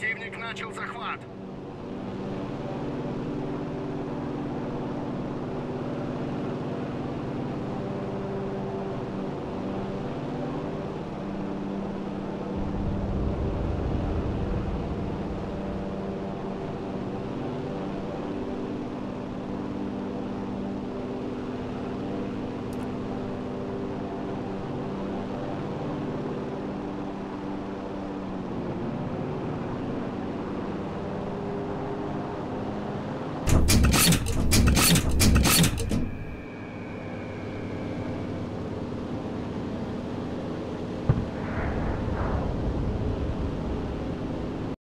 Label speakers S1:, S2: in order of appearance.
S1: Противник начал захват. すいません。